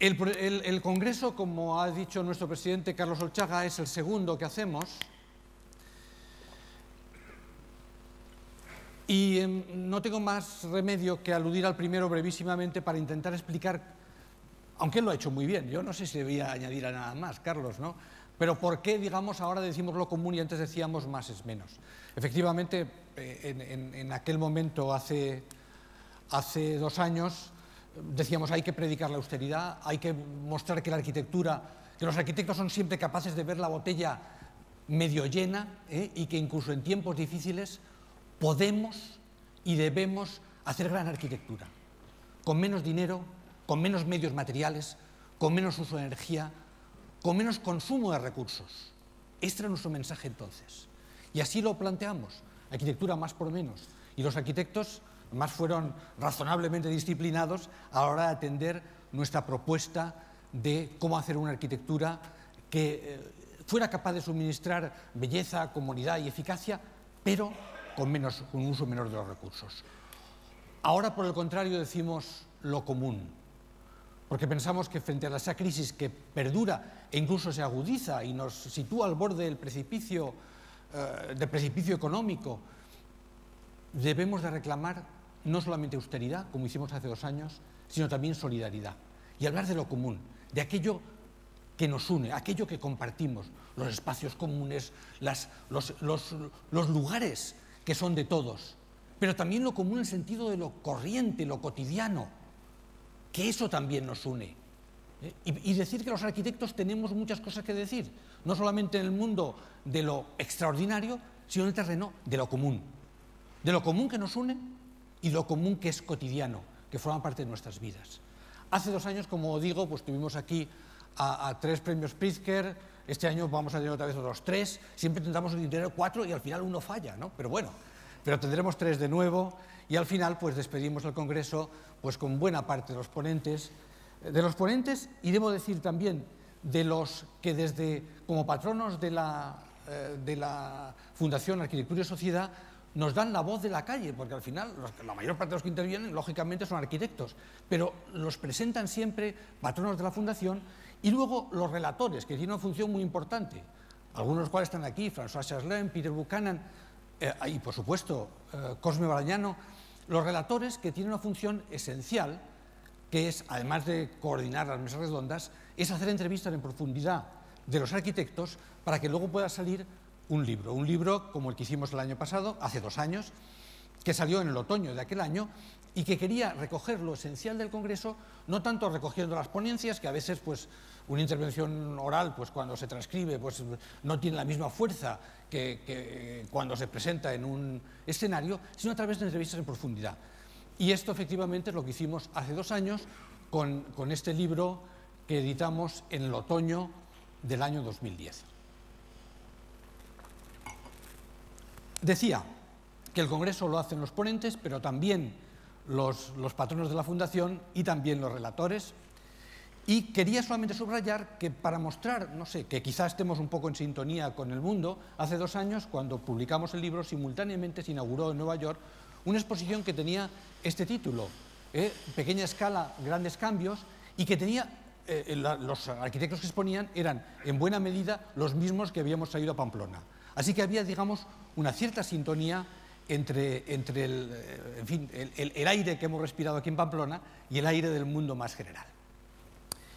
El, Congreso, como ha dicho nuestro presidente Carlos Olchaga, es el segundo que hacemos. Y em, no tengo más remedio que aludir al primero brevísimamente para intentar explicar, aunque él lo ha hecho muy bien, yo no sé si debía añadir a nada más, Carlos, ¿no? Pero ¿por qué, digamos, ahora decimos lo común y antes decíamos más es menos? Efectivamente, eh, en, aquel momento, hace, hace dos años, decíamos hay que predicar la austeridad, hay que mostrar que la arquitectura, que los arquitectos son siempre capaces de ver la botella medio llena ¿eh? y que incluso en tiempos difíciles podemos y debemos hacer gran arquitectura, con menos dinero, con menos medios materiales, con menos uso de energía, con menos consumo de recursos. Este era nuestro mensaje entonces. Y así lo planteamos, arquitectura más por menos. Y los arquitectos más fueron razonablemente disciplinados a la hora de atender nuestra propuesta de cómo hacer una arquitectura que eh, fuera capaz de suministrar belleza, comunidad y eficacia, pero con, menos, con un uso menor de los recursos. Ahora, por el contrario, decimos lo común, porque pensamos que frente a esa crisis que perdura e incluso se agudiza y nos sitúa al borde del precipicio, eh, del precipicio económico, debemos de reclamar no solamente austeridad, como hicimos hace dos años, sino también solidaridad. Y hablar de lo común, de aquello que nos une, aquello que compartimos, los espacios comunes, los, los lugares que son de todos, pero también lo común en el sentido de lo corriente, lo cotidiano, que eso también nos une. ¿eh? Y, decir que los arquitectos tenemos muchas cosas que decir, no solamente en el mundo de lo extraordinario, sino en el terreno de lo común. De lo común que nos une y lo común que es cotidiano, que forma parte de nuestras vidas. Hace dos años, como digo, pues tuvimos aquí a, tres premios Pritzker, este año vamos a tener otra vez otros tres, siempre intentamos tener cuatro y al final uno falla, ¿no? Pero bueno, pero tendremos tres de nuevo y al final pues despedimos el Congreso pues con buena parte de los ponentes, de los ponentes y debo decir también de los que desde como patronos de la, eh, de la Fundación Arquitectura y Sociedad nos dan la voz de la calle, porque al final la mayor parte de los que intervienen, lógicamente, son arquitectos, pero los presentan siempre patronos de la Fundación y luego los relatores, que tienen una función muy importante, algunos cuales están aquí, François Chaslin, Peter Buchanan, eh, y por supuesto eh, Cosme Barañano, los relatores que tienen una función esencial, que es, además de coordinar las mesas redondas, es hacer entrevistas en profundidad de los arquitectos para que luego pueda salir un libro, un libro como el que hicimos el año pasado, hace dos años, que salió en el otoño de aquel año y que quería recoger lo esencial del Congreso, no tanto recogiendo las ponencias, que a veces pues, una intervención oral, pues, cuando se transcribe, pues, no tiene la misma fuerza que, cuando se presenta en un escenario, sino a través de entrevistas en profundidad. Y esto efectivamente es lo que hicimos hace dos años con, con este libro que editamos en el otoño del año 2010. Decía que el Congreso lo hacen los ponentes, pero también los, patronos de la Fundación y también los relatores. Y quería solamente subrayar que para mostrar, no sé, que quizás estemos un poco en sintonía con el mundo, hace dos años, cuando publicamos el libro, simultáneamente se inauguró en Nueva York una exposición que tenía este título, ¿eh? Pequeña escala, grandes cambios, y que tenía, eh, los arquitectos que exponían eran en buena medida los mismos que habíamos traído a Pamplona. Así que había, digamos, una cierta sintonía entre, entre el, eh, fin, el, aire que hemos respirado aquí en Pamplona y el aire del mundo más general.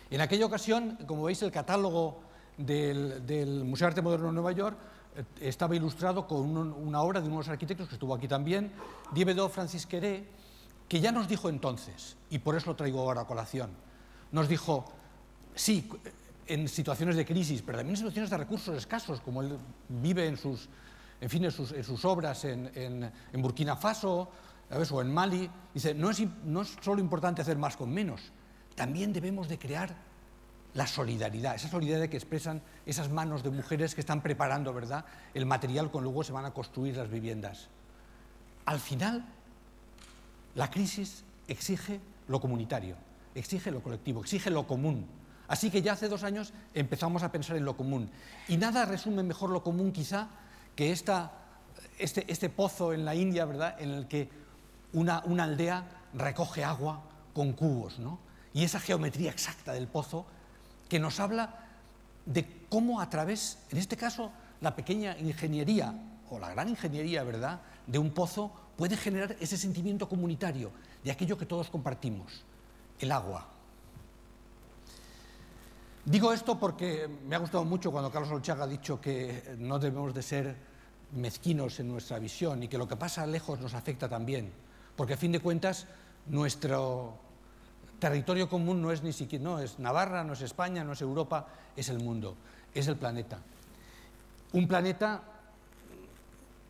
En aquella ocasión, como veis, el catálogo del, Museo de Arte Moderno de Nueva York eh, estaba ilustrado con una obra de unos arquitectos que estuvo aquí también, Dievedo Francis Queré, que ya nos dijo entonces, y por eso lo traigo ahora a colación, nos dijo, sí, en situaciones de crisis, pero también en situaciones de recursos escasos, como él vive en sus, en fin, en sus, obras en, Burkina Faso o en Mali, dice, no es, no es solo importante hacer más con menos, también debemos de crear la solidaridad, esa solidaridad que expresan esas manos de mujeres que están preparando ¿verdad? el material con luego se van a construir las viviendas. Al final, la crisis exige lo comunitario, exige lo colectivo, exige lo común. Así que ya hace dos años empezamos a pensar en lo común. Y nada resume mejor lo común quizá que este, este, pozo en la India, ¿verdad?, en el que una, una, aldea recoge agua con cubos, ¿no? y esa geometría exacta del pozo que nos habla de cómo a través, en este caso, la pequeña ingeniería o la gran ingeniería, ¿verdad?, de un pozo puede generar ese sentimiento comunitario de aquello que todos compartimos, el agua. Digo esto porque me ha gustado mucho cuando Carlos Olchaga ha dicho que no debemos de ser mezquinos en nuestra visión y que lo que pasa lejos nos afecta también, porque a fin de cuentas nuestro territorio común no es ni siquiera no es Navarra, no es España, no es Europa, es el mundo, es el planeta. Un planeta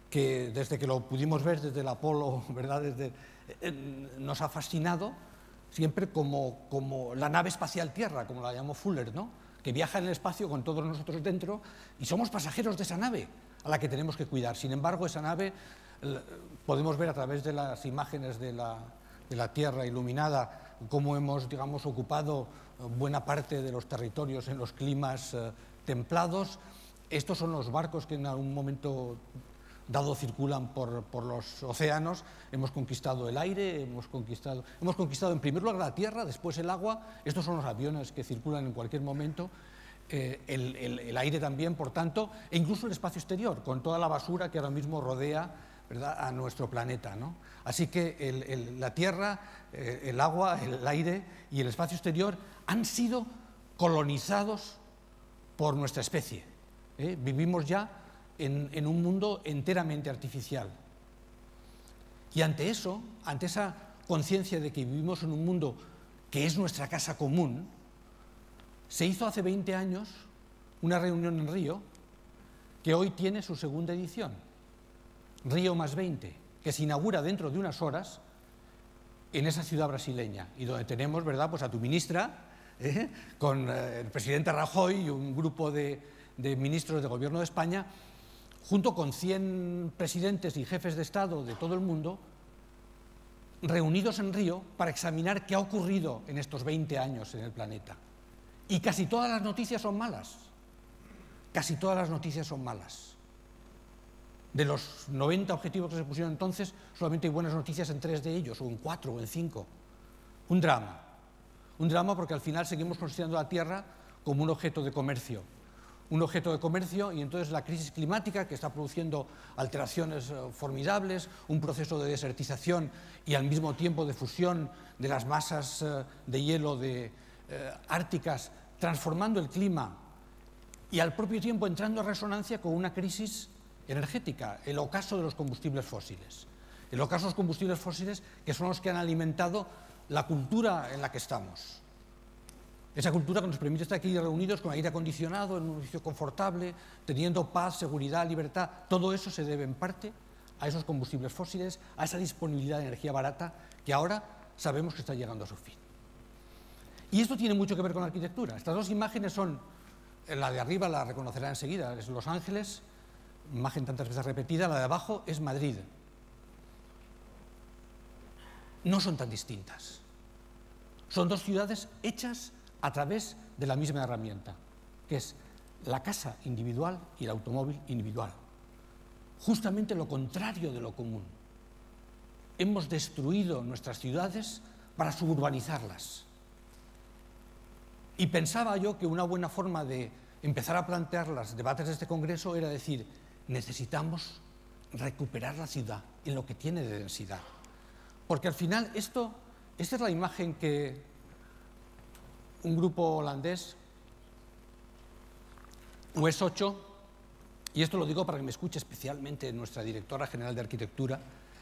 que desde que lo pudimos ver desde el Apolo, ¿verdad? Desde, eh, nos ha fascinado siempre como, como, la nave espacial Tierra, como la llamó Fuller, ¿no? que viaja en el espacio con todos nosotros dentro y somos pasajeros de esa nave la que tenemos que cuidar. Sin embargo, esa nave podemos ver a través de las imágenes de la, de la Tierra iluminada cómo hemos digamos, ocupado buena parte de los territorios en los climas eh, templados. Estos son los barcos que en algún momento dado circulan por, los océanos, hemos conquistado el aire, hemos conquistado, hemos conquistado en primer lugar la tierra, después el agua, estos son los aviones que circulan en cualquier momento, eh, el, aire también, por tanto, e incluso el espacio exterior, con toda la basura que ahora mismo rodea a nuestro planeta. Así que la tierra, eh, el agua, el aire y el espacio exterior han sido colonizados por nuestra especie. ¿eh? Vivimos ya en, un mundo enteramente artificial. Y ante eso, ante esa conciencia de que vivimos en un mundo que es nuestra casa común, se hizo hace 20 años una reunión en Río que hoy tiene su segunda edición, Río más 20, que se inaugura dentro de unas horas en esa ciudad brasileña y donde tenemos ¿verdad? Pues a tu ministra, ¿eh? con eh, el presidente Rajoy y un grupo de, de ministros del Gobierno de España junto con 100 presidentes y jefes de Estado de todo el mundo, reunidos en Río para examinar qué ha ocurrido en estos 20 años en el planeta. Y casi todas las noticias son malas. Casi todas las noticias son malas. De los 90 objetivos que se pusieron entonces, solamente hay buenas noticias en tres de ellos, o en cuatro, o en cinco. Un drama. Un drama porque al final seguimos considerando la Tierra como un objeto de comercio, un objeto de comercio y entonces la crisis climática que está produciendo alteraciones eh, formidables, un proceso de desertización y al mismo tiempo de fusión de las masas eh, de hielo de, eh, árticas, transformando el clima y al propio tiempo entrando en resonancia con una crisis energética, el ocaso de los combustibles fósiles. El ocaso de los combustibles fósiles que son los que han alimentado la cultura en la que estamos. Esa cultura que nos permite estar aquí reunidos con aire acondicionado, en un edificio confortable, teniendo paz, seguridad, libertad, todo eso se debe en parte a esos combustibles fósiles, a esa disponibilidad de energía barata que ahora sabemos que está llegando a su fin. Y esto tiene mucho que ver con la arquitectura. Estas dos imágenes son, la de arriba la reconocerá enseguida, es Los Ángeles, imagen tantas veces repetida, la de abajo es Madrid. No son tan distintas. Son dos ciudades hechas a través de la misma herramienta, que es la casa individual y el automóvil individual. Justamente lo contrario de lo común. Hemos destruido nuestras ciudades para suburbanizarlas. Y pensaba yo que una buena forma de empezar a plantear los debates de este Congreso era decir, necesitamos recuperar la ciudad en lo que tiene de densidad. Porque al final esto, esta es la imagen que un grupo holandés, US 8, y esto lo digo para que me escuche especialmente nuestra directora general de arquitectura,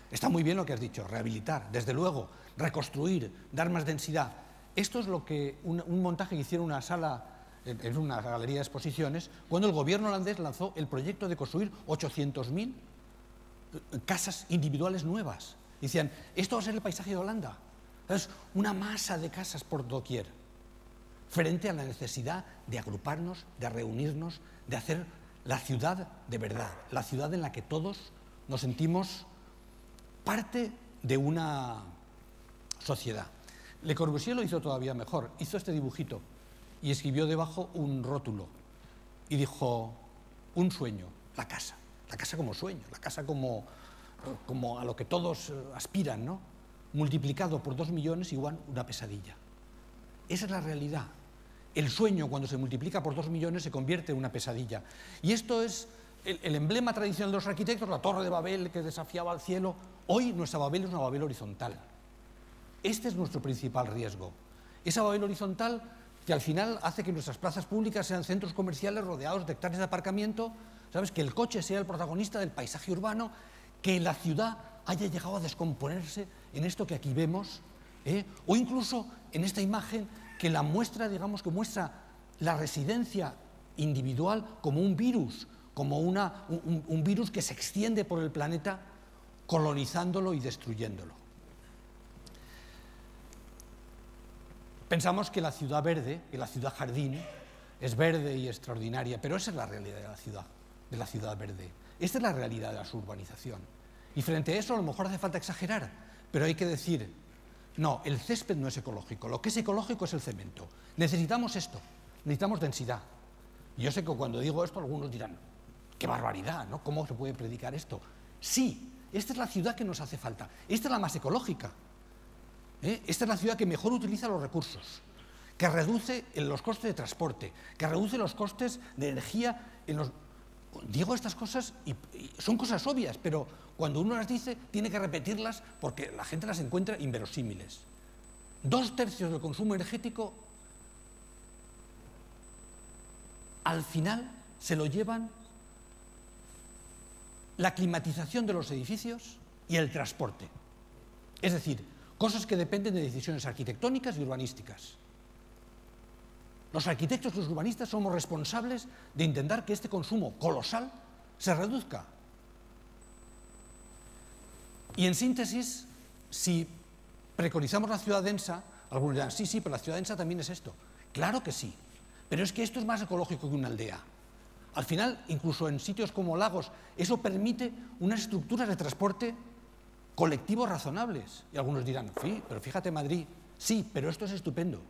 está muy bien lo que has dicho, rehabilitar, desde luego, reconstruir, dar más densidad. Esto es lo que un, montaje que hicieron una sala en una galería de exposiciones, cuando el gobierno holandés lanzó el proyecto de construir 800.000 eh, casas individuales nuevas. Decían, esto va a ser el paisaje de Holanda. Es una masa de casas por doquier frente a la necesidad de agruparnos, de reunirnos, de hacer la ciudad de verdad, la ciudad en la que todos nos sentimos parte de una sociedad. Le Corbusier lo hizo todavía mejor, hizo este dibujito y escribió debajo un rótulo y dijo, un sueño, la casa, la casa como sueño, la casa como, como a lo que todos aspiran, ¿no? multiplicado por dos millones igual una pesadilla. Esa es la realidad. El sueño, cuando se multiplica por dos millones, se convierte en una pesadilla. Y esto es el, el, emblema tradicional de los arquitectos, la torre de Babel que desafiaba al cielo. Hoy nuestra Babel es una Babel horizontal. Este es nuestro principal riesgo. Esa Babel horizontal que al final hace que nuestras plazas públicas sean centros comerciales rodeados de hectáreas de aparcamiento, ¿sabes? que el coche sea el protagonista del paisaje urbano, que la ciudad haya llegado a descomponerse en esto que aquí vemos, ¿eh? o incluso en esta imagen que la muestra, digamos, que muestra la residencia individual como un virus, como una, un, un virus que se extiende por el planeta colonizándolo y destruyéndolo. Pensamos que la ciudad verde, que la ciudad jardín, es verde y extraordinaria, pero esa es la realidad de la ciudad, de la ciudad verde. Esta es la realidad de la suburbanización. Y frente a eso a lo mejor hace falta exagerar, pero hay que decir, no, el césped no es ecológico, lo que es ecológico es el cemento. Necesitamos esto, necesitamos densidad. Yo sé que cuando digo esto algunos dirán, qué barbaridad, ¿no? ¿Cómo se puede predicar esto? Sí, esta es la ciudad que nos hace falta, esta es la más ecológica. ¿Eh? Esta es la ciudad que mejor utiliza los recursos, que reduce los costes de transporte, que reduce los costes de energía en los... Digo estas cosas y, y son cosas obvias, pero cuando uno las dice tiene que repetirlas porque la gente las encuentra inverosímiles. Dos tercios del consumo energético al final se lo llevan la climatización de los edificios y el transporte. Es decir, cosas que dependen de decisiones arquitectónicas y urbanísticas. Los arquitectos y los urbanistas somos responsables de intentar que este consumo colosal se reduzca. Y en síntesis, si preconizamos la ciudad densa, algunos dirán, sí, sí, pero la ciudad densa también es esto. Claro que sí, pero es que esto es más ecológico que una aldea. Al final, incluso en sitios como lagos, eso permite unas estructuras de transporte colectivos razonables. Y algunos dirán, sí, pero fíjate Madrid, sí, pero esto es estupendo.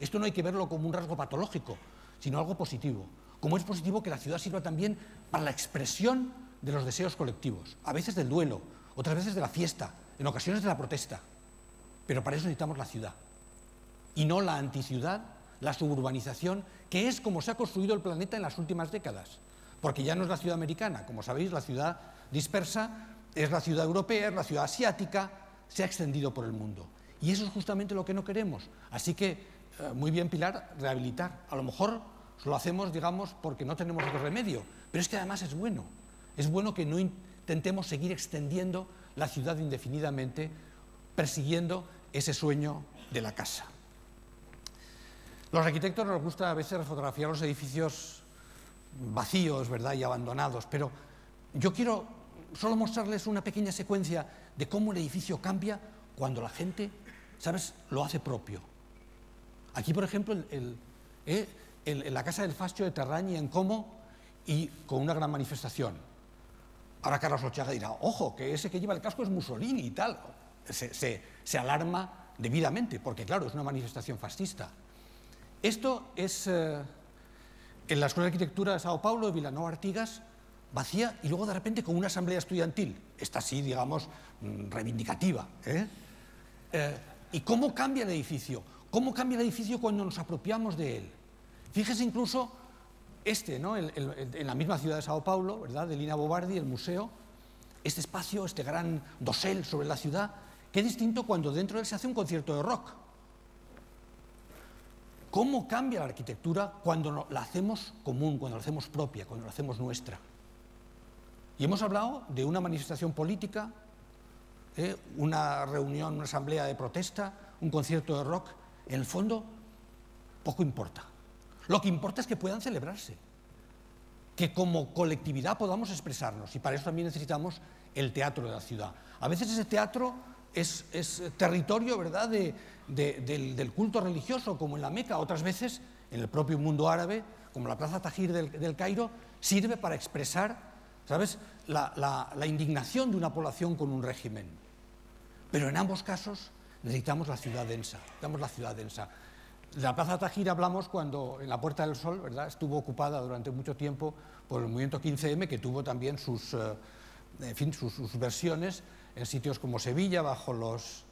Esto no hay que verlo como un rasgo patológico, sino algo positivo. Como es positivo que la ciudad sirva también para la expresión de los deseos colectivos, a veces del duelo, otras veces de la fiesta, en ocasiones de la protesta. Pero para eso necesitamos la ciudad. Y no la anticiudad, la suburbanización, que es como se ha construido el planeta en las últimas décadas. Porque ya no es la ciudad americana, como sabéis, la ciudad dispersa es la ciudad europea, es la ciudad asiática, se ha extendido por el mundo. Y eso es justamente lo que no queremos. Así que, eh, muy bien, Pilar, rehabilitar. A lo mejor lo hacemos, digamos, porque no tenemos otro remedio, pero es que además es bueno. Es bueno que no intentemos seguir extendiendo la ciudad indefinidamente, persiguiendo ese sueño de la casa. Los arquitectos nos gusta a veces fotografiar los edificios vacíos, ¿verdad? Y abandonados, pero yo quiero solo mostrarles una pequeña secuencia de cómo el edificio cambia cuando la gente, ¿sabes?, lo hace propio. Aquí, por ejemplo, el, el, la casa del Fascio de Terrañi en Como y con una gran manifestación. Ahora Carlos Ochaga dirá, ojo, que ese que lleva el casco es Mussolini y tal. Se alarma debidamente, porque claro, es una manifestación fascista. Esto es eh, en la Escuela de Arquitectura de Sao Paulo, de Vilanova Artigas, vacía y luego de repente con una asamblea estudiantil, esta sí, digamos, mm, reivindicativa. ¿eh? Eh, ¿Y cómo cambia el edificio? ¿Cómo cambia el edificio cuando nos apropiamos de él? Fíjese incluso este, ¿no? En la misma ciudad de Sao Paulo, ¿verdad? de Lina Bobardi, el museo, este espacio, este gran dosel sobre la ciudad, qué distinto cuando dentro de él se hace un concierto de rock. ¿Cómo cambia la arquitectura cuando la hacemos común, cuando la hacemos propia, cuando la hacemos nuestra? Y hemos hablado de una manifestación política, ¿eh? una reunión, una asamblea de protesta, un concierto de rock. En el fondo, poco importa. Lo que importa es que puedan celebrarse, que como colectividad podamos expresarnos. Y para eso también necesitamos el teatro de la ciudad. A veces ese teatro es, territorio ¿verdad? De, de, del, del, culto religioso, como en la Meca. Otras veces, en el propio mundo árabe, como la Plaza Tajir del, del Cairo, sirve para expresar ¿sabes? La, indignación de una población con un régimen. Pero en ambos casos necesitamos la ciudad densa, necesitamos la ciudad densa. La Plaza Tajir hablamos cuando en la Puerta del Sol ¿verdad? estuvo ocupada durante mucho tiempo por el movimiento 15M, que tuvo también sus, eh, en fin, sus, versiones en sitios como Sevilla, bajo los,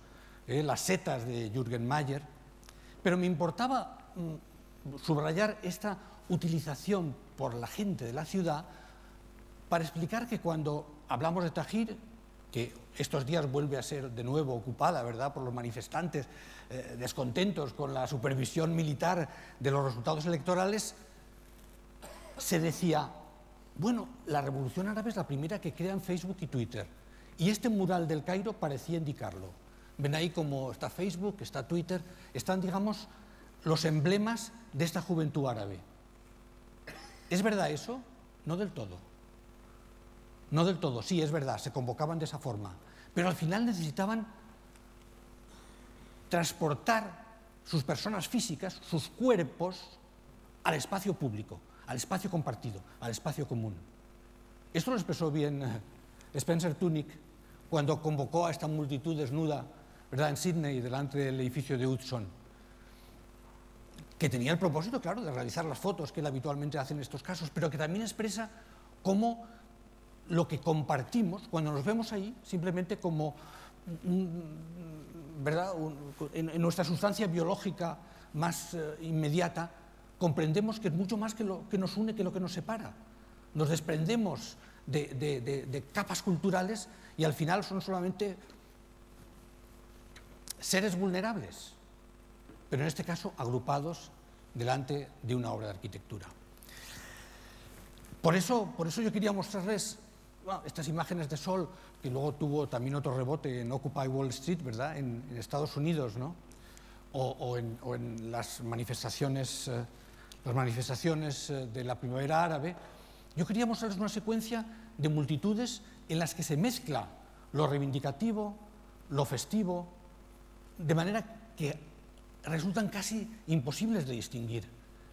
eh, las setas de Jürgen Mayer. pero me importaba mm, subrayar esta utilización por la gente de la ciudad para explicar que cuando hablamos de Tajir, que estos días vuelve a ser de nuevo ocupada, ¿verdad?, por los manifestantes eh, descontentos con la supervisión militar de los resultados electorales, se decía, bueno, la revolución árabe es la primera que crea en Facebook y Twitter, y este mural del Cairo parecía indicarlo. Ven ahí como está Facebook, está Twitter, están, digamos, los emblemas de esta juventud árabe. ¿Es verdad eso? No del todo. No del todo, sí, es verdad, se convocaban de esa forma. Pero al final necesitaban transportar sus personas físicas, sus cuerpos, al espacio público, al espacio compartido, al espacio común. Esto lo expresó bien eh, Spencer Tunick cuando convocó a esta multitud desnuda ¿verdad? en Sydney, delante del edificio de Hudson, que tenía el propósito, claro, de realizar las fotos que él habitualmente hace en estos casos, pero que también expresa cómo lo que compartimos, cuando nos vemos ahí, simplemente como ¿verdad? en, nuestra sustancia biológica más eh, inmediata, comprendemos que es mucho más que lo que nos une que lo que nos separa. Nos desprendemos de capas culturales y al final son solamente seres vulnerables, pero en este caso agrupados delante de una obra de arquitectura. Por eso, por eso yo quería mostrarles estas imágenes de sol, que luego tuvo también otro rebote en Occupy Wall Street, ¿verdad?, en, Estados Unidos, ¿no? O, en, las manifestaciones, eh, las manifestaciones eh, de la primavera árabe, yo quería mostrarles una secuencia de multitudes en las que se mezcla lo reivindicativo, lo festivo, de manera que resultan casi imposibles de distinguir.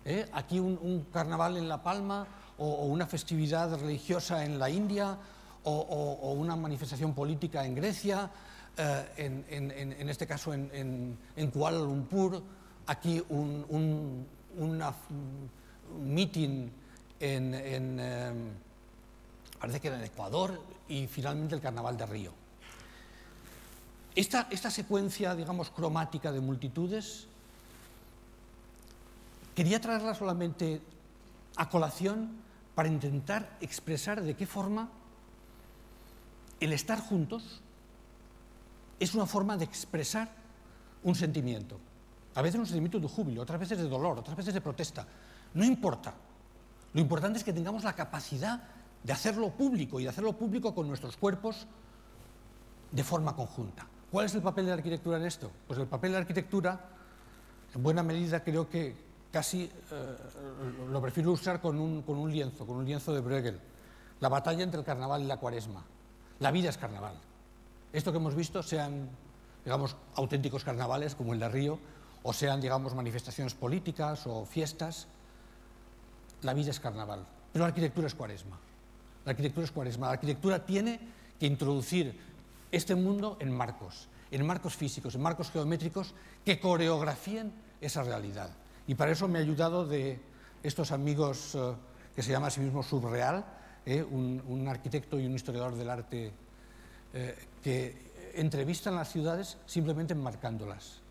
¿eh? Aquí un, carnaval en La Palma o, una festividad religiosa en la India o, una manifestación política en Grecia, eh, en, este caso en, Kuala Lumpur, aquí un, un, meeting en, eh, parece que en Ecuador y finalmente el carnaval de Río. Esta, secuencia, digamos, cromática de multitudes, quería traerla solamente a colación para intentar expresar de qué forma el estar juntos es una forma de expresar un sentimiento. A veces un sentimiento de júbilo, otras veces de dolor, otras veces de protesta. No importa. Lo importante es que tengamos la capacidad de hacerlo público y de hacerlo público con nuestros cuerpos de forma conjunta. ¿Cuál es el papel de la arquitectura en esto? Pues el papel de la arquitectura, en buena medida, creo que casi eh, lo prefiero usar con un, lienzo, con un lienzo de Bruegel. La batalla entre el carnaval y la cuaresma. La vida es carnaval. Esto que hemos visto sean, digamos, auténticos carnavales como el de Río, o sean, digamos, manifestaciones políticas o fiestas, la vida es carnaval. Pero la arquitectura es cuaresma. La arquitectura es cuaresma. La arquitectura tiene que introducir este mundo en marcos, en marcos físicos, en marcos geométricos que coreografíen esa realidad. Y para eso me ha ayudado de estos amigos eh, que se llama a sí mismo Subreal, eh, un, arquitecto y un historiador del arte eh, que entrevistan las ciudades simplemente enmarcándolas,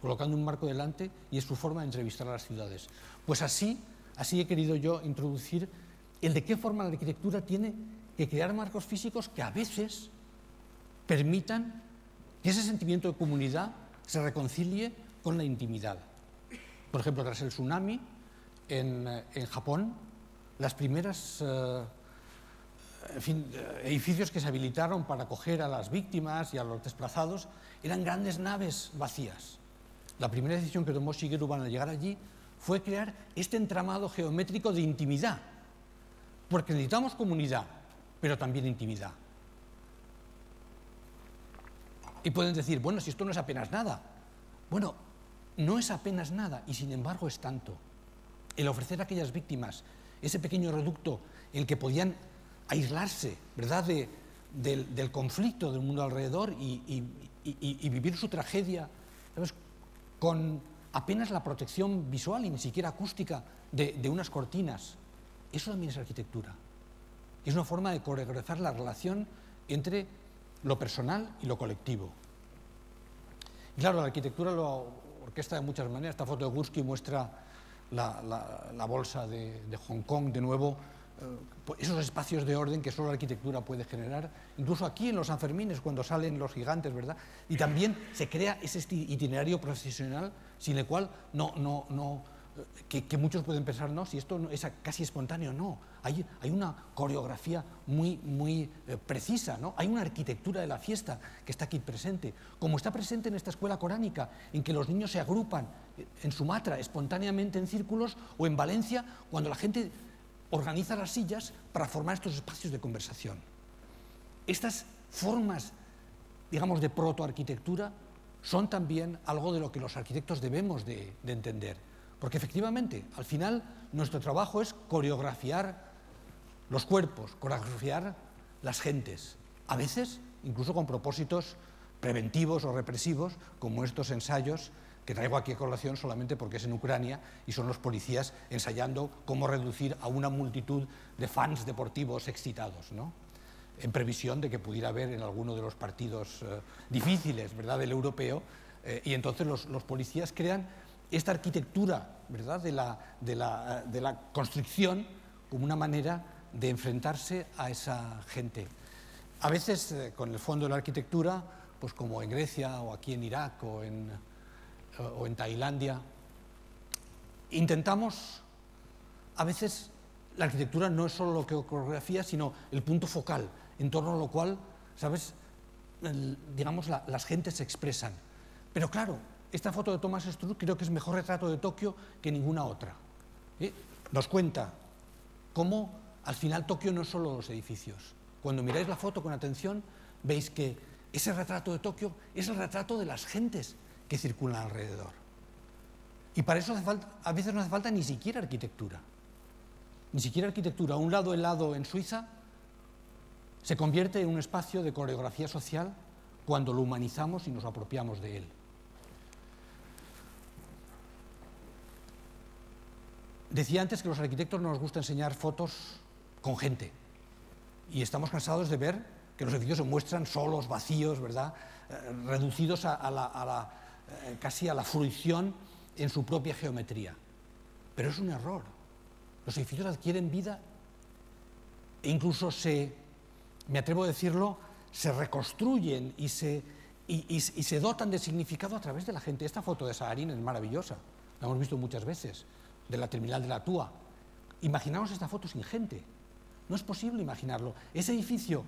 colocando un marco delante y es su forma de entrevistar a las ciudades. Pues así, así he querido yo introducir el de qué forma la arquitectura tiene que crear marcos físicos que a veces permitan que ese sentimiento de comunidad se reconcilie con la intimidad. Por ejemplo, tras el tsunami en, eh, Japón, las primeras eh, edificios que se habilitaron para acoger a las víctimas y a los desplazados eran grandes naves vacías. La primera decisión que tomó Shigeru al llegar allí fue crear este entramado geométrico de intimidad, porque necesitamos comunidad, pero también intimidad. Y pueden decir, bueno, si esto no es apenas nada. Bueno, no es apenas nada y sin embargo es tanto. El ofrecer a aquellas víctimas ese pequeño reducto en el que podían aislarse, ¿verdad?, del, conflicto del mundo alrededor y, vivir su tragedia, con apenas la protección visual y ni siquiera acústica de, de unas cortinas. Eso también es arquitectura. Es una forma de coreografar la relación entre lo personal y lo colectivo. claro, la arquitectura lo, orquesta de muchas maneras. Esta foto de Gursky muestra la, bolsa de, Hong Kong, de nuevo, eh, esos espacios de orden que solo la arquitectura puede generar, incluso aquí en los Sanfermines, cuando salen los gigantes, ¿verdad? Y también se crea ese itinerario profesional sin el cual no, no, no, que, muchos pueden pensar, no, si esto es casi espontáneo, no. Hay, hay una coreografía muy, muy eh, precisa, ¿no? Hay una arquitectura de la fiesta que está aquí presente, como está presente en esta escuela coránica, en que los niños se agrupan en Sumatra espontáneamente en círculos, o en Valencia, cuando la gente organiza las sillas para formar estos espacios de conversación. Estas formas, digamos, de protoarquitectura son también algo de lo que los arquitectos debemos de entender porque efectivamente, al final, nuestro trabajo es coreografiar los cuerpos, coreografiar las gentes, a veces incluso con propósitos preventivos o represivos, como estos ensayos que traigo aquí a colación solamente porque es en Ucrania y son los policías ensayando cómo reducir a una multitud de fans deportivos excitados, ¿no? en previsión de que pudiera haber en alguno de los partidos eh, difíciles ¿verdad? del europeo, eh, y entonces los, los policías crean esta arquitectura ¿verdad? De, la, de, la, de la construcción como una manera de enfrentarse a esa gente. A veces, eh, con el fondo de la arquitectura, pues como en Grecia o aquí en Irak o en, eh, o en Tailandia, intentamos, a veces la arquitectura no es solo lo que coreografía, sino el punto focal, en torno a lo cual, ¿sabes? digamos, las gentes se expresan. Pero claro, esta foto de Thomas Struth creo que es mejor retrato de Tokio que ninguna otra. ¿eh? Nos cuenta cómo al final Tokio no es solo los edificios. Cuando miráis la foto con atención, veis que ese retrato de Tokio es el retrato de las gentes que circulan alrededor. Y para eso a veces no hace falta ni siquiera arquitectura. Ni siquiera arquitectura. Un lado helado en Suiza se convierte en un espacio de coreografía social cuando lo humanizamos y nos apropiamos de él. Decía antes que los arquitectos nos gusta enseñar fotos con gente y estamos cansados de ver que los edificios se muestran solos, vacíos, ¿verdad? Eh, reducidos a, la, eh, casi a la fruición en su propia geometría. Pero es un error. Los edificios adquieren vida e incluso se, me atrevo a decirlo, se reconstruyen y se, dotan de significado a través de la gente. Esta foto de Saharín es maravillosa, la hemos visto muchas veces de la terminal de la Túa. Imaginaos esta foto sin gente. No es posible imaginarlo. Ese edificio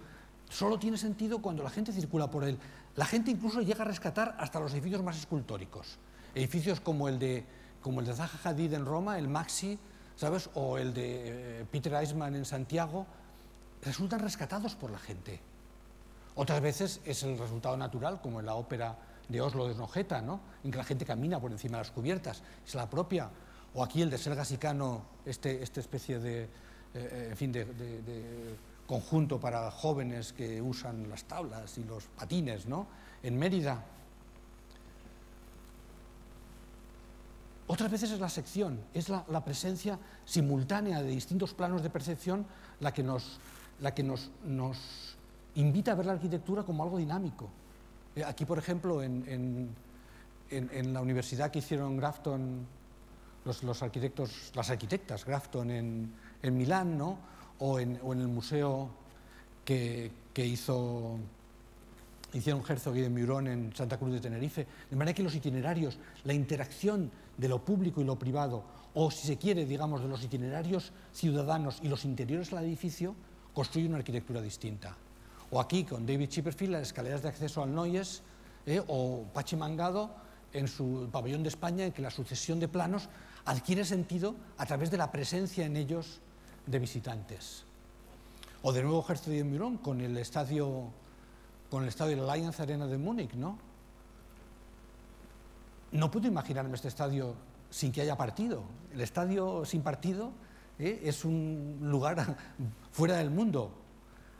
solo tiene sentido cuando la gente circula por él. La gente incluso llega a rescatar hasta los edificios más escultóricos. Edificios como el de, como el de Zaha Hadid en Roma, el Maxi, ¿sabes? O el de eh, Peter Eisman en Santiago, resultan rescatados por la gente. Otras veces es el resultado natural, como en la ópera de Oslo de Snojeta, ¿no? en que la gente camina por encima de las cubiertas. Es la propia o aquí el de Selga Sicano, este, esta especie de, eh, en fin, de, conjunto para jóvenes que usan las tablas y los patines, ¿no? En Mérida. Otras veces es la sección, es la, presencia simultánea de distintos planos de percepción la que nos, la que nos, invita a ver la arquitectura como algo dinámico. Eh, aquí, por ejemplo, en, en la universidad que hicieron Grafton los, arquitectos, las arquitectas, Grafton en, en Milán, ¿no? o, en, el museo que, hizo, hicieron Herzog y de Murón en Santa Cruz de Tenerife, de manera que los itinerarios, la interacción de lo público y lo privado, o si se quiere, digamos, de los itinerarios ciudadanos y los interiores del edificio, construye una arquitectura distinta. O aquí, con David Chipperfield, las escaleras de acceso al Noyes, ¿eh? o Pachi Mangado, en su pabellón de España, en que la sucesión de planos adquiere sentido a través de la presencia en ellos de visitantes. O de nuevo de Mirón con el estadio con el estadio de la Allianz Arena de Múnich, ¿no? No puedo imaginarme este estadio sin que haya partido. El estadio sin partido ¿eh? es un lugar fuera del mundo.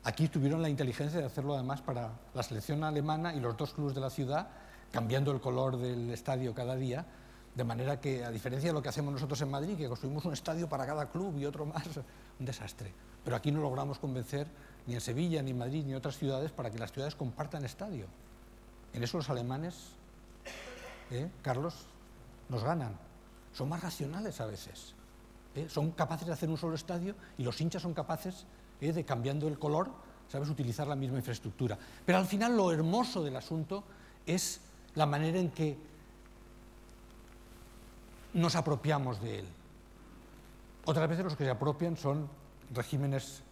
Aquí tuvieron la inteligencia de hacerlo además para la selección alemana y los dos clubes de la ciudad, cambiando el color del estadio cada día, de manera que, a diferencia de lo que hacemos nosotros en Madrid, que construimos un estadio para cada club y otro más, un desastre. Pero aquí no logramos convencer ni en Sevilla, ni en Madrid, ni en otras ciudades para que las ciudades compartan estadio. En eso los alemanes, ¿eh? Carlos, nos ganan. Son más racionales a veces. ¿eh? Son capaces de hacer un solo estadio y los hinchas son capaces ¿eh? de, cambiando el color, ¿sabes?, utilizar la misma infraestructura. Pero al final lo hermoso del asunto es la manera en que nos apropiamos de él. Otras veces los que se apropian son regímenes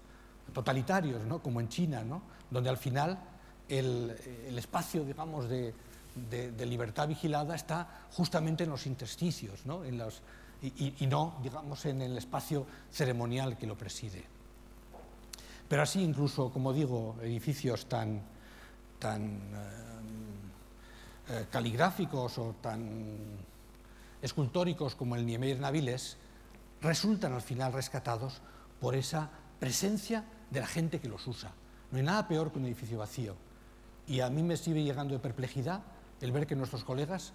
totalitarios, ¿no? como en China, ¿no? donde al final el, espacio digamos, de, libertad vigilada está justamente en los intersticios ¿no? En los, y, no digamos, en el espacio ceremonial que lo preside. Pero así incluso, como digo, edificios tan, tan eh, eh, caligráficos o tan escultóricos como el Niemeyer Naviles resultan al final rescatados por esa presencia de la gente que los usa. No hay nada peor que un edificio vacío. Y a mí me sigue llegando de perplejidad el ver que nuestros colegas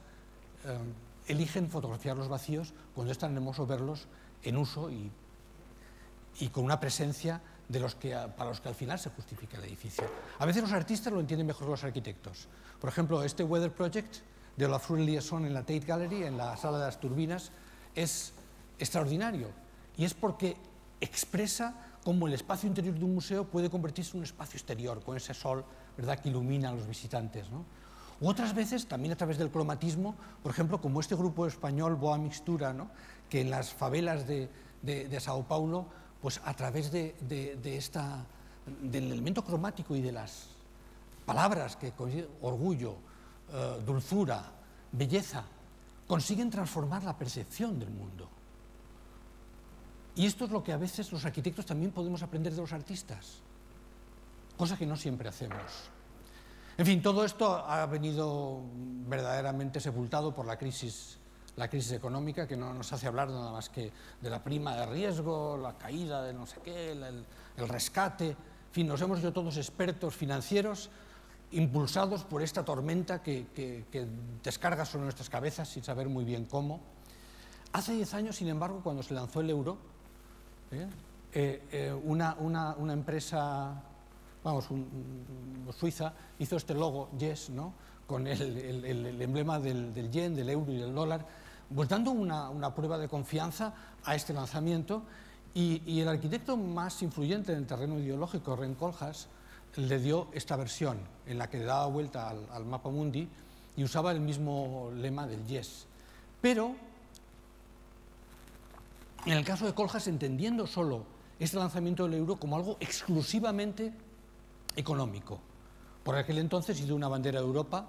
eh, eligen fotografiar los vacíos cuando es tan hermoso verlos en uso y, y con una presencia de los que, para los que al final se justifica el edificio. A veces los artistas lo entienden mejor que los arquitectos. Por ejemplo, este Weather Project de la Fleur Liaison en la Tate Gallery, en la sala de las turbinas, es extraordinario. Y es porque expresa cómo el espacio interior de un museo puede convertirse en un espacio exterior, con ese sol ¿verdad? que ilumina a los visitantes. ¿no? U otras veces, también a través del cromatismo, por ejemplo, como este grupo español Boa Mixtura, ¿no? que en las favelas de, de, Sao Paulo, pues a través de, de, esta, del elemento cromático y de las palabras que orgullo, eh, dulzura, belleza, consiguen transformar la percepción del mundo. Y esto es lo que a veces los arquitectos también podemos aprender de los artistas, cosa que no siempre hacemos. En fin, todo esto ha venido verdaderamente sepultado por la crisis, la crisis económica, que no nos hace hablar nada más que de la prima de riesgo, la caída de no sé qué, el, rescate. En fin, nos hemos hecho todos expertos financieros impulsados por esta tormenta que, descarga sobre nuestras cabezas sin saber muy bien cómo. Hace diez años, sin embargo, cuando se lanzó el euro, ¿eh? Eh, eh, una, empresa, vamos, suiza, hizo este logo, Yes, ¿no? con el, emblema del, yen, del euro y del dólar, pues dando una, prueba de confianza a este lanzamiento. Y, el arquitecto más influyente en el terreno ideológico, Ren Koolhaas, le dio esta versión en la que le daba vuelta al, mapa mundi y usaba el mismo lema del Yes. Pero en el caso de Coljas, entendiendo solo este lanzamiento del euro como algo exclusivamente económico. Por aquel entonces hizo una bandera de Europa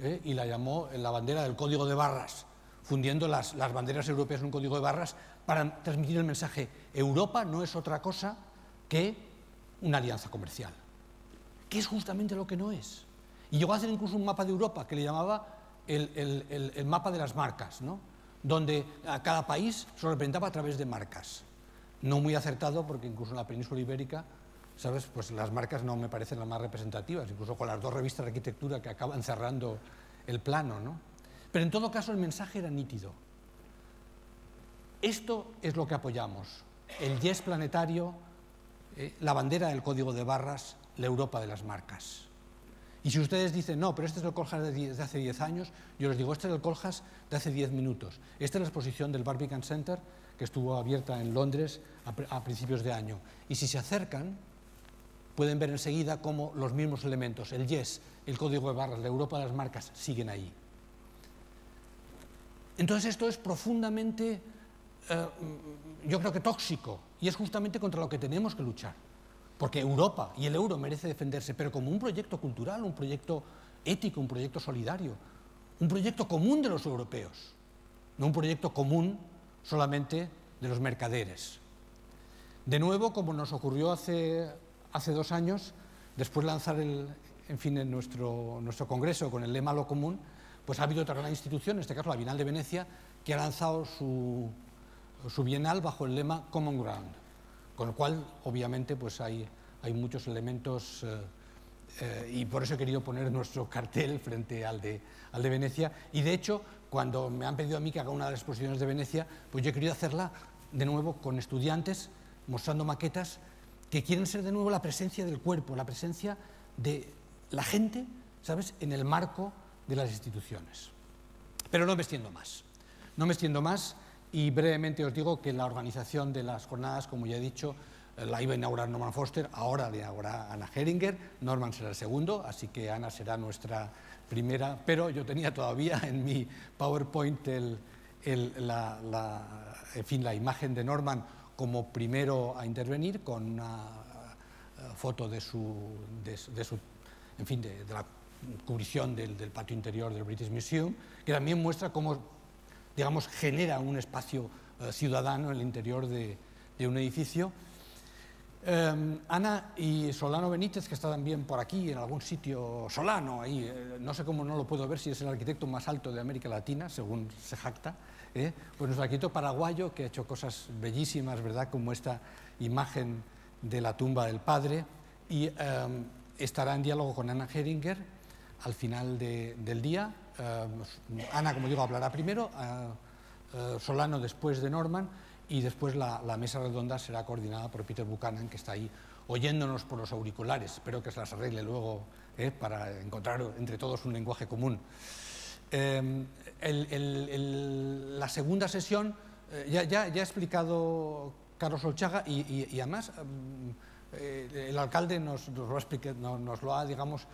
¿eh? y la llamó la bandera del código de barras, fundiendo las banderas europeas en un código de barras para transmitir el mensaje Europa no es otra cosa que una alianza comercial, que es justamente lo que no es. Y llegó a hacer incluso un mapa de Europa que le llamaba el, el, el mapa de las marcas, ¿no? donde a cada país se representaba a través de marcas. No muy acertado, porque incluso en la península ibérica, ¿sabes? Pues las marcas no me parecen las más representativas, incluso con las dos revistas de arquitectura que acaban cerrando el plano, ¿no? Pero en todo caso el mensaje era nítido. Esto es lo que apoyamos, el yes planetario, eh, la bandera del código de barras, la Europa de las marcas. Y si ustedes dicen, no, pero este es el Coljas de, hace 10 años, yo les digo, este es el Coljas de hace 10 minutos. Esta es la exposición del Barbican Center, que estuvo abierta en Londres a, principios de año. Y si se acercan, pueden ver enseguida cómo los mismos elementos, el YES, el código de barras, la Europa de las marcas, siguen ahí. Entonces esto es profundamente, eh, yo creo que tóxico, y es justamente contra lo que tenemos que luchar porque Europa y el euro merece defenderse, pero como un proyecto cultural, un proyecto ético, un proyecto solidario, un proyecto común de los europeos, no un proyecto común solamente de los mercaderes. De nuevo, como nos ocurrió hace, hace dos años, después de lanzar el, en fin, nuestro, nuestro congreso con el lema Lo Común, pues ha habido otra gran institución, en este caso la Bienal de Venecia, que ha lanzado su, su bienal bajo el lema Common Ground. Con lo cual, obviamente, pues hay, hay muchos elementos eh, eh, y por eso he querido poner nuestro cartel frente al de, al de Venecia. Y de hecho, cuando me han pedido a mí que haga una de las exposiciones de Venecia, pues yo he querido hacerla de nuevo con estudiantes, mostrando maquetas que quieren ser de nuevo la presencia del cuerpo, la presencia de la gente, ¿sabes?, en el marco de las instituciones. Pero no me extiendo más. No me extiendo más y brevemente os digo que la organización de las jornadas, como ya he dicho, eh, la iba a inaugurar Norman Foster, ahora la inaugurará Ana Heringer, Norman será el segundo, así que Ana será nuestra primera, pero yo tenía todavía en mi PowerPoint la, en fin, la imagen de Norman como primero a intervenir con una eh, foto de su, de, su en fin, de, la cubrición del, patio interior del British Museum, que también muestra cómo, digamos, genera un espacio eh, ciudadano en el interior de, un edificio Em, Ana y Solano Benítez, que está también por aquí, en algún sitio, Solano, ahí, eh, no sé cómo no lo puedo ver si es el arquitecto más alto de América Latina, según se jacta, ¿eh? pues nuestro arquitecto paraguayo, que ha hecho cosas bellísimas, ¿verdad?, como esta imagen de la tumba del padre, y estará en diálogo con Ana Heringer al final del día. Em, Ana, como digo, hablará primero, eh, Solano después de Norman, y después la, mesa redonda será coordinada por Peter Buchanan, que está ahí oyéndonos por los auriculares. Espero que se las arregle luego ¿eh? para encontrar entre todos un lenguaje común. La segunda sesión, eh, ya, ya, ha explicado Carlos Olchaga y, además em, eh, el alcalde nos, nos, lo ha, digamos,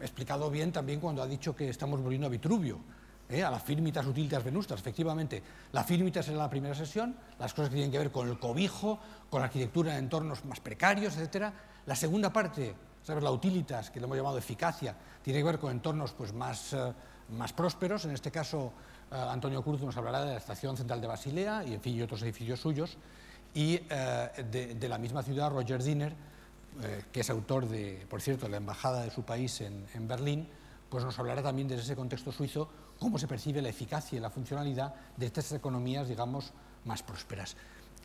explicado bien también cuando ha dicho que estamos volviendo a Vitruvio. ¿eh? a las firmitas utilitas venustas. Efectivamente, la firmitas era la primera sesión, las cosas que tienen que ver con el cobijo, con la arquitectura en entornos más precarios, etc. La segunda parte, ¿sabes? la utilitas, que lo hemos llamado eficacia, tiene que ver con entornos pues, más, eh, más prósperos. En este caso, eh, Antonio Cruz nos hablará de la Estación Central de Basilea y, en fin, y otros edificios suyos. Y de, la misma ciudad, Roger Diner, que es autor de, por cierto, la embajada de su país en, Berlín, pues nos hablará también desde ese contexto suizo cómo se percibe la eficacia y la funcionalidad de estas economías, digamos, más prósperas.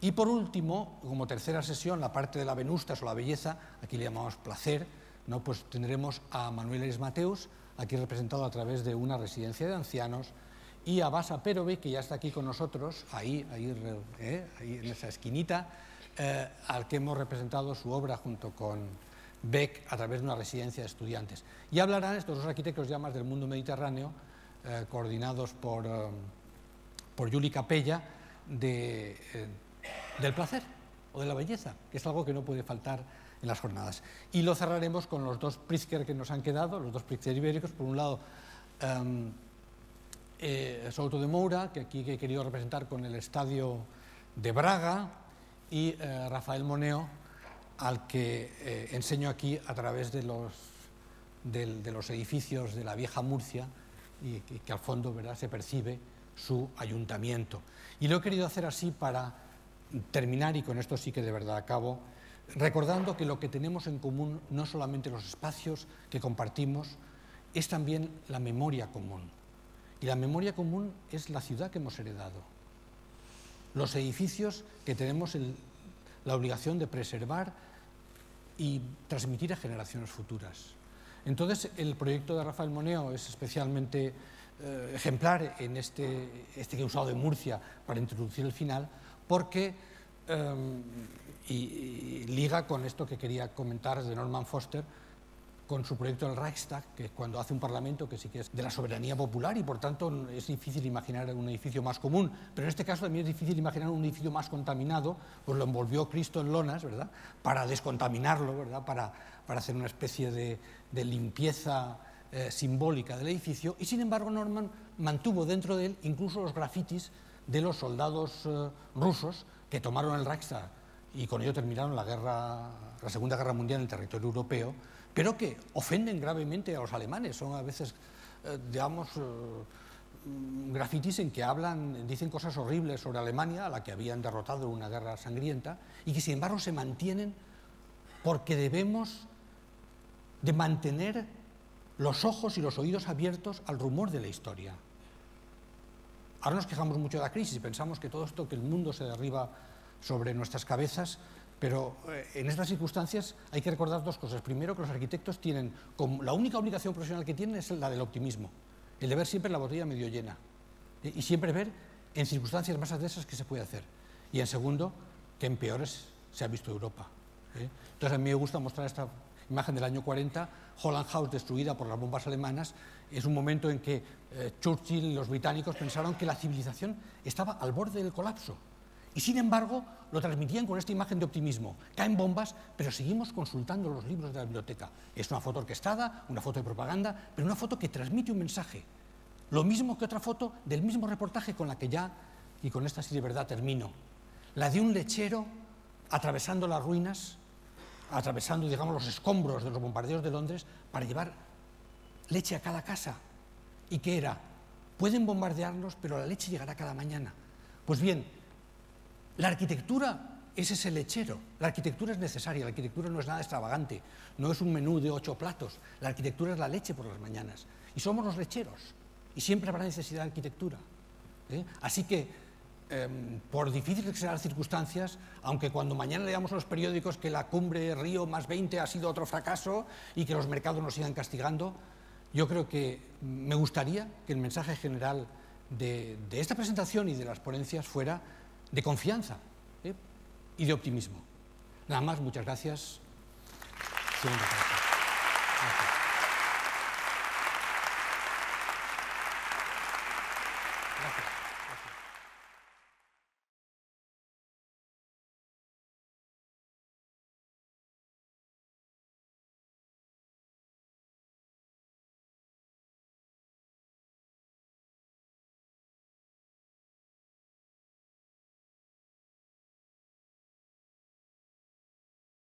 Y por último, como tercera sesión, la parte de la venustas o la belleza, aquí le llamamos placer, ¿no? pues tendremos a Manuel Eres Mateus, aquí representado a través de una residencia de ancianos, y a Basa Perovi, que ya está aquí con nosotros, ahí, ahí, ¿eh? en esa esquinita, eh, al que hemos representado su obra junto con Beck a través de una residencia de estudiantes. Y hablarán estos dos arquitectos ya más del mundo mediterráneo, eh, coordinados por, eh, por Yuli Capella, de, eh, del placer o de la belleza, que es algo que no puede faltar en las jornadas. Y lo cerraremos con los dos Pritzker que nos han quedado, los dos Pritzker ibéricos, por un lado um, Souto de Moura, que aquí he querido representar con el estadio de Braga, y Rafael Moneo, al que enseño aquí a través de los, de los edificios de la vieja Murcia, y que, al fondo ¿verdad? se percibe su ayuntamiento. Y lo he querido hacer así para terminar, y con esto sí que de verdad acabo, recordando que lo que tenemos en común no solamente los espacios que compartimos, es también la memoria común. Y la memoria común es la ciudad que hemos heredado, los edificios que tenemos la obligación de preservar y transmitir a generaciones futuras. Entonces, el proyecto de Rafael Moneo es especialmente eh, ejemplar en este, este, que he usado de Murcia para introducir el final, porque em, y, liga con esto que quería comentar de Norman Foster, con su proyecto del Reichstag, que cuando hace un parlamento que sí que es de la soberanía popular y por tanto es difícil imaginar un edificio más común, pero en este caso también es difícil imaginar un edificio más contaminado, pues lo envolvió Cristo en lonas, ¿verdad? Para descontaminarlo, ¿verdad? Para, para hacer una especie de, de limpieza eh, simbólica del edificio y sin embargo Norman mantuvo dentro de él incluso los grafitis de los soldados eh, rusos que tomaron el Reichstag y con ello terminaron la, guerra, la Segunda Guerra Mundial en el territorio europeo, pero que ofenden gravemente a los alemanes. Son a veces, eh, digamos, grafitis en que hablan, dicen cosas horribles sobre Alemania, a la que habían derrotado en una guerra sangrienta, y que sin embargo se mantienen porque debemos de mantener los ojos y los oídos abiertos al rumor de la historia. Ahora nos quejamos mucho de la crisis y pensamos que todo esto, que el mundo se derriba sobre nuestras cabezas, pero eh, en estas circunstancias hay que recordar dos cosas. Primero, que los arquitectos tienen, la única obligación profesional que tienen es la del optimismo, el de ver siempre la botella medio llena eh, y siempre ver en circunstancias más adversas que se puede hacer. Y en segundo, que en peores se ha visto Europa. ¿eh? Entonces a mí me gusta mostrar esta imagen del año 40, Holland House destruida por las bombas alemanas, es un momento en que eh, Churchill y los británicos pensaron que la civilización estaba al borde del colapso. Y sin embargo, lo transmitían con esta imagen de optimismo. Caen bombas, pero seguimos consultando los libros de la biblioteca. Es una foto orquestada, una foto de propaganda, pero una foto que transmite un mensaje. Lo mismo que otra foto del mismo reportaje con la que ya, y con esta sí de verdad termino, la de un lechero atravesando las ruinas, atravesando, digamos, los escombros de los bombardeos de Londres para llevar leche a cada casa. ¿Y qué era? Pueden bombardearnos, pero la leche llegará cada mañana. Pues bien, la arquitectura es ese lechero. La arquitectura es necesaria, la arquitectura no es nada extravagante, no es un menú de ocho platos. La arquitectura es la leche por las mañanas. Y somos los lecheros. Y siempre habrá necesidad de arquitectura. ¿eh? Así que, em, por difíciles que sean las circunstancias, aunque cuando mañana leamos los periódicos que la cumbre Río más 20 ha sido otro fracaso y que los mercados nos sigan castigando, yo creo que me gustaría que el mensaje general de, esta presentación y de las ponencias fuera de confianza ¿eh? y de optimismo. Nada más, muchas gracias. gracias.